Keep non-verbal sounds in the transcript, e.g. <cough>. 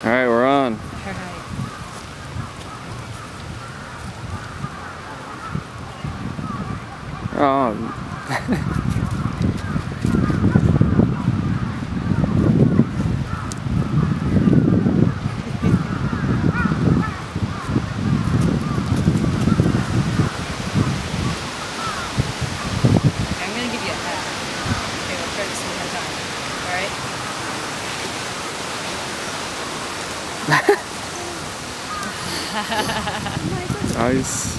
All right, we're on. Um, All right. <laughs> I'm gonna give you a hat. Okay, we'll try this one more time. All right. Eis.